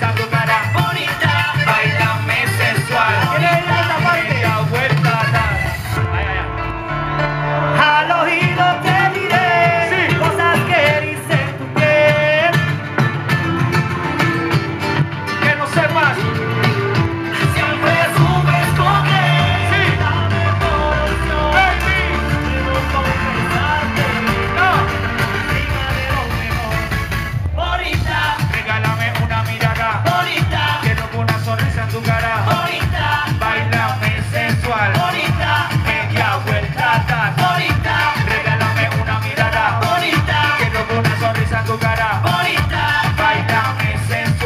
Let's have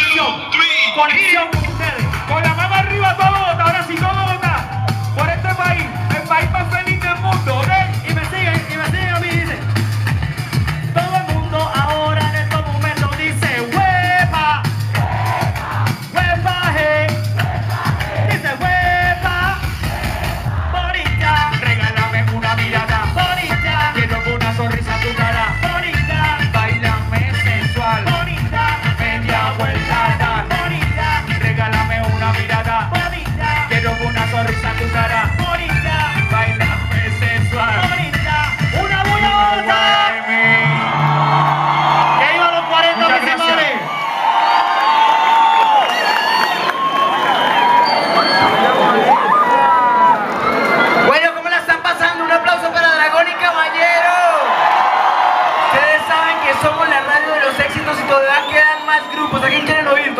Conexión, conexión con ustedes. Con la mano arriba, todo Bogotá. Ahora sí, todo Bogotá.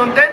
contento.